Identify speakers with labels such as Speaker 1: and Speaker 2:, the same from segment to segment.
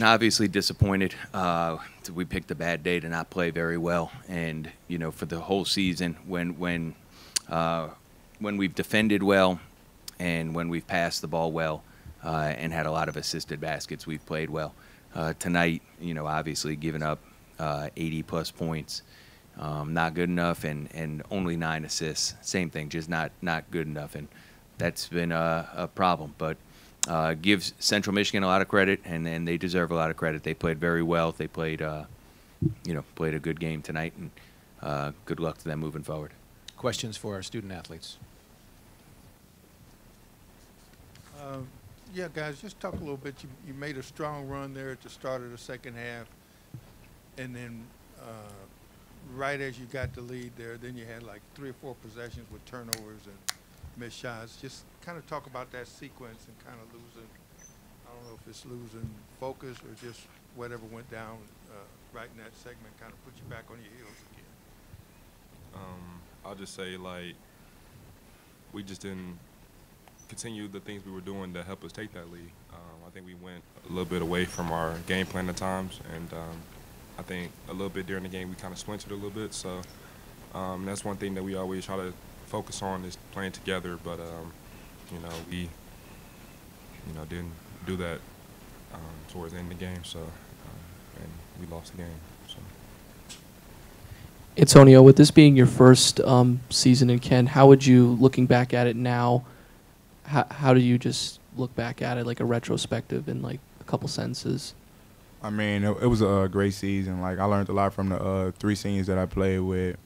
Speaker 1: Obviously disappointed. Uh, we picked a bad day to not play very well, and you know, for the whole season, when when uh, when we've defended well, and when we've passed the ball well, uh, and had a lot of assisted baskets, we've played well. Uh, tonight, you know, obviously giving up uh, 80 plus points, um, not good enough, and and only nine assists. Same thing, just not not good enough, and that's been a, a problem, but uh, gives Central Michigan a lot of credit, and, and they deserve a lot of credit. They played very well. They played, uh, you know, played a good game tonight, and uh, good luck to them moving forward.
Speaker 2: Questions for our student athletes?
Speaker 3: Uh, yeah, guys, just talk a little bit. You, you made a strong run there at the start of the second half, and then uh, right as you got the lead there, then you had like three or four possessions with turnovers and missed shots. Just kind of talk about that sequence and kind of losing. I don't know if it's losing focus or just whatever went down uh, right in that segment, kind of put you back on your heels again.
Speaker 4: Um, I'll just say like we just didn't continue the things we were doing to help us take that lead. Um, I think we went a little bit away from our game plan at times, and um, I think a little bit during the game we kind of splintered a little bit. So um, that's one thing that we always try to focus on is playing together. But um, you know we you know didn't do that um, towards the end of the game. So um, and we lost the game. So.
Speaker 5: Antonio, with this being your first um, season in Kent, how would you, looking back at it now, how, how do you just look back at it like a retrospective in like a couple sentences?
Speaker 6: I mean, it, it was a great season. Like I learned a lot from the uh, three seniors that I played with,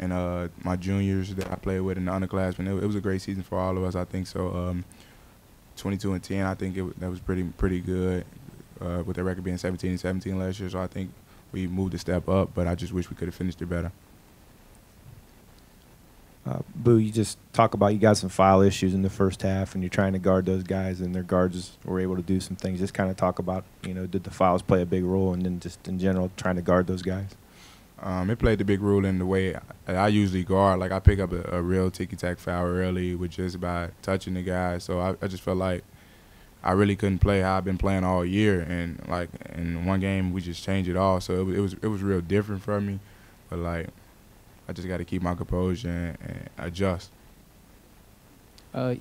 Speaker 6: and uh, my juniors that I played with in the underclassmen. It, it was a great season for all of us. I think so. Um, 22 and 10. I think it, that was pretty pretty good. Uh, with the record being 17 and 17 last year, so I think we moved a step up. But I just wish we could have finished it better.
Speaker 7: Uh, Boo, you just talk about you got some foul issues in the first half, and you're trying to guard those guys, and their guards were able to do some things. Just kind of talk about, you know, did the fouls play a big role, and then just in general trying to guard those guys.
Speaker 6: Um, it played a big role in the way I, usually guard. Like I pick up a, a real ticky tack foul early with just by touching the guy. So I, I just felt like I really couldn't play how I've been playing all year, and like in one game we just changed it all. So it was it was, it was real different for me, but like I just got to keep my composure and, and adjust.
Speaker 8: Uh,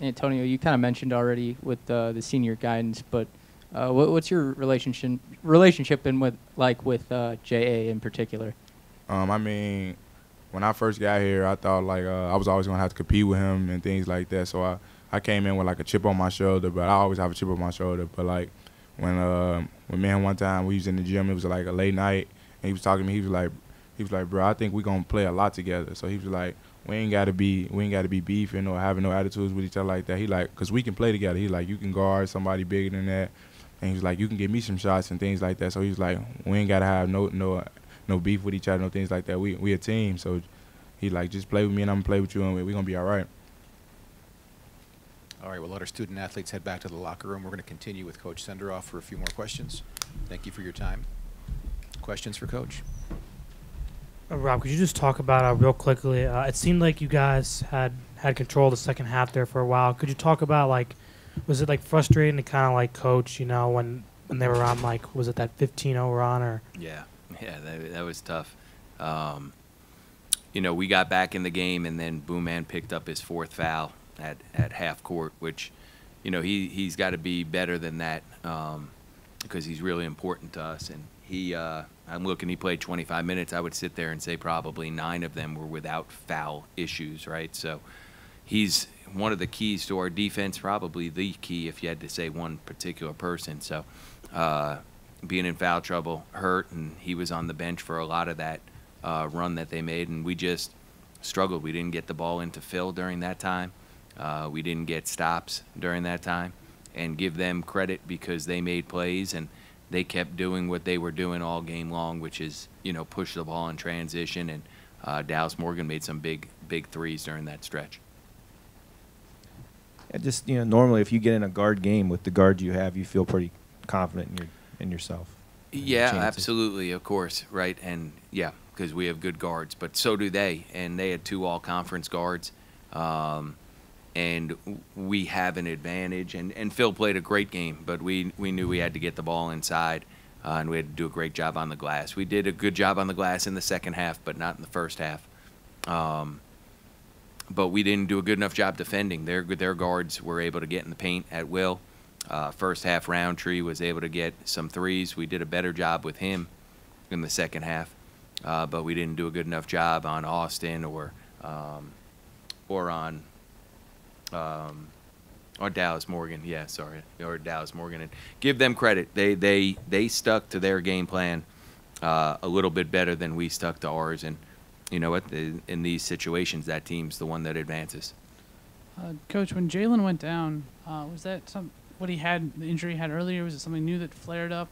Speaker 8: Antonio, you kind of mentioned already with uh, the senior guidance, but uh, what, what's your relationship relationship in with like with uh, JA in particular?
Speaker 6: Um, I mean, when I first got here, I thought like uh, I was always gonna have to compete with him and things like that. So I, I came in with like a chip on my shoulder, but I always have a chip on my shoulder. But like when uh, when me and one time we was in the gym, it was like a late night, and he was talking to me. He was like, he was like, bro, I think we gonna play a lot together. So he was like, we ain't gotta be, we ain't gotta be beefing or having no attitudes with each other like that. He like, cause we can play together. He like, you can guard somebody bigger than that, and he was like, you can give me some shots and things like that. So he was like, we ain't gotta have no no no beef with each other, no things like that. We we a team. So he like, just play with me and I'm gonna play with you and we we gonna be all right.
Speaker 2: All right, we'll let our student athletes head back to the locker room. We're going to continue with Coach Senderoff for a few more questions. Thank you for your time. Questions for Coach?
Speaker 9: Uh, Rob, could you just talk about uh, real quickly? Uh, it seemed like you guys had had control the second half there for a while. Could you talk about like, was it like frustrating to kind of like coach? You know, when when they were on like, was it that 15-0 run or?
Speaker 1: Yeah, yeah, that, that was tough. Um, you know, we got back in the game, and then Booman picked up his fourth foul at, at half court, which, you know, he he's got to be better than that um, because he's really important to us. And he, uh, I'm looking, he played 25 minutes. I would sit there and say probably nine of them were without foul issues, right? So he's one of the keys to our defense, probably the key if you had to say one particular person. So uh, being in foul trouble hurt, and he was on the bench for a lot of that uh, run that they made, and we just struggled. We didn't get the ball into Phil during that time. Uh, we didn't get stops during that time, and give them credit because they made plays and they kept doing what they were doing all game long, which is you know push the ball in transition. And uh, Dallas Morgan made some big big threes during that stretch.
Speaker 7: Yeah, just you know, normally if you get in a guard game with the guard you have, you feel pretty confident in your in yourself.
Speaker 1: Yeah,
Speaker 7: chances.
Speaker 1: absolutely, of course, right, and yeah, because we have good guards, but so do they, and they had two all-conference guards, um, and we have an advantage. And, and Phil played a great game, but we, we knew we had to get the ball inside, uh, and we had to do a great job on the glass. We did a good job on the glass in the second half, but not in the first half. Um, but we didn't do a good enough job defending. Their their guards were able to get in the paint at will. Uh, first half, Roundtree was able to get some threes. We did a better job with him in the second half, uh, but we didn't do a good enough job on Austin or um, or on um, or Dallas Morgan. Yeah, sorry, or Dallas Morgan. And give them credit. They they they stuck to their game plan uh, a little bit better than we stuck to ours. And you know what? In in these situations, that team's the one that advances.
Speaker 10: Uh, Coach, when Jalen went down, uh, was that some what he had the injury he had earlier? Was it something new that flared up?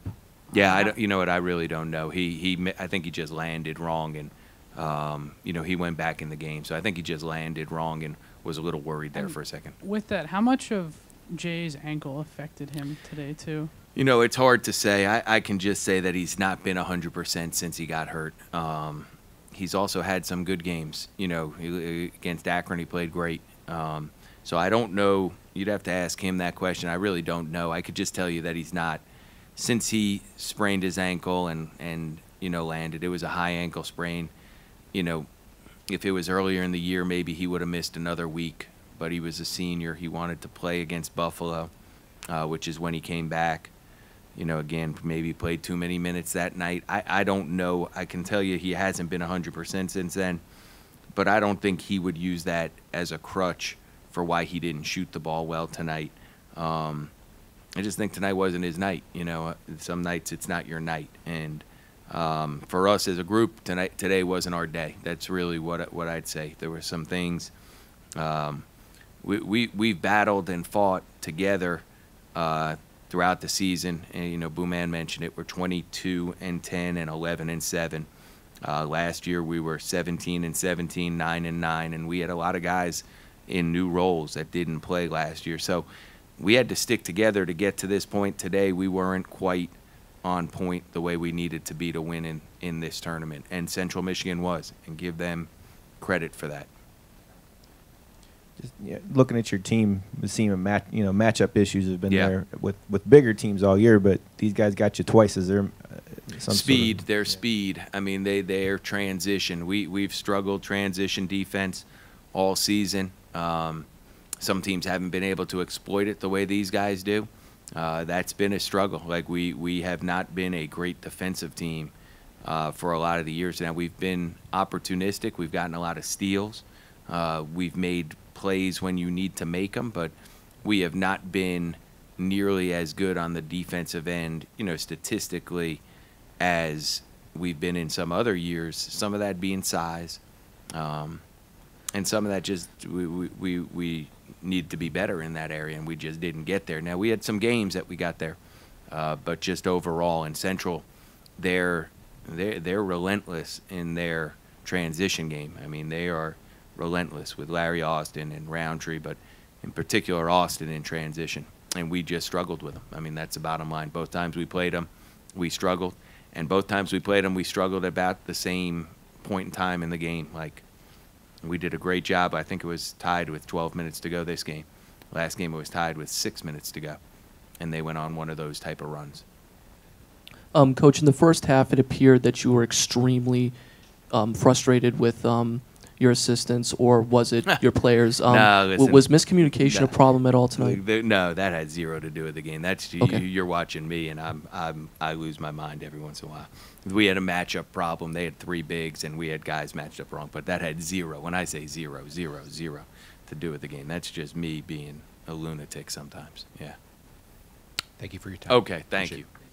Speaker 1: Yeah, I don't, you know what? I really don't know. He he, I think he just landed wrong, and um, you know he went back in the game. So I think he just landed wrong and was a little worried there
Speaker 10: And
Speaker 1: for a second.
Speaker 10: With that, how much of Jay's ankle affected him today too?
Speaker 1: You know, it's hard to say. I, I can just say that he's not been 100% since he got hurt. Um, he's also had some good games. You know, he, against Akron, he played great. Um, so I don't know. You'd have to ask him that question. I really don't know. I could just tell you that he's not. Since he sprained his ankle and, and you know, landed, it was a high ankle sprain. You know, if it was earlier in the year, maybe he would have missed another week. But he was a senior. He wanted to play against Buffalo, uh, which is when he came back you know, again, maybe played too many minutes that night. I, I don't know. I can tell you he hasn't been 100% since then, but I don't think he would use that as a crutch for why he didn't shoot the ball well tonight. Um, I just think tonight wasn't his night. You know, some nights it's not your night, and um, for us as a group tonight, today wasn't our day. That's really what what I'd say. There were some things um, we we we've battled and fought together uh, throughout the season. And you know, Booman mentioned it. We're 22 and 10 and 11 and 7. Uh, last year we were 17 and 17, 9 and 9, and we had a lot of guys in new roles that didn't play last year. So we had to stick together to get to this point. Today we weren't quite on point the way we needed to be to win in, in this tournament, and Central Michigan was, and give them credit for that.
Speaker 7: Just yeah, looking at your team, it seemed a match. You know, matchup issues have been
Speaker 1: Yeah.
Speaker 7: there with with bigger teams all year, but these guys got you twice. Is there uh, some sort of-
Speaker 1: speed, their speed. I mean, they their transition. We we've struggled transition defense all season. Um, some teams haven't been able to exploit it the way these guys do. Uh, that's been a struggle. Like we we have not been a great defensive team uh, for a lot of the years now. We've been opportunistic. We've gotten a lot of steals. Uh, we've made plays when you need to make them, but we have not been nearly as good on the defensive end, you know, statistically, as we've been in some other years. Some of that being size, um, and some of that just we, we, we, need to be better in that area, and we just didn't get there. Now we had some games that we got there, uh, but just overall in Central, they're they're they're relentless in their transition game. I mean, they are relentless with Larry Austin and Roundtree, but in particular Austin in transition, and we just struggled with them. I mean, that's the bottom line. Both times we played them, we struggled, and both times we played them, we struggled about the same point in time in the game. Like we did a great job. I think it was tied with 12 minutes to go this game. Last game it was tied with six minutes to go, and they went on one of those type of runs.
Speaker 5: Um, Coach, in the first half, it appeared that you were extremely um, frustrated with um, your assistants, or was it your players? Um,
Speaker 1: No,
Speaker 5: w-
Speaker 1: listen.
Speaker 5: was miscommunication
Speaker 1: No.
Speaker 5: a problem at all tonight?
Speaker 1: The- No, that had zero to do with the game. That's you,
Speaker 5: Okay.
Speaker 1: you're watching me, and I'm, I'm I lose my mind every once in a while. We had a matchup problem. They had three bigs, and we had guys matched up wrong. But that had zero. When I say zero, zero, zero, to do with the game. That's just me being a lunatic sometimes. Yeah.
Speaker 2: Thank you for your time.
Speaker 1: Okay. Thank
Speaker 2: Appreciate
Speaker 1: you.
Speaker 2: it.